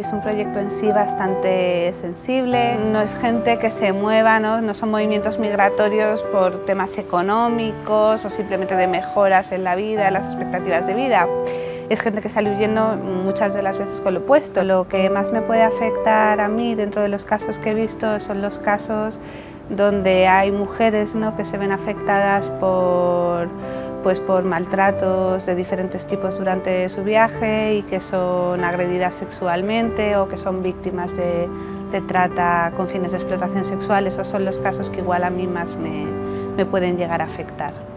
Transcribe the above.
Es un proyecto en sí bastante sensible, no es gente que se mueva, no, no son movimientos migratorios por temas económicos o simplemente de mejoras en la vida, las expectativas de vida. Es gente que sale huyendo muchas de las veces con lo opuesto. Lo que más me puede afectar a mí dentro de los casos que he visto son los casos donde hay mujeres ¿no? que se ven afectadas por pues por maltratos de diferentes tipos durante su viaje y que son agredidas sexualmente o que son víctimas de, trata con fines de explotación sexual, esos son los casos que igual a mí más me pueden llegar a afectar.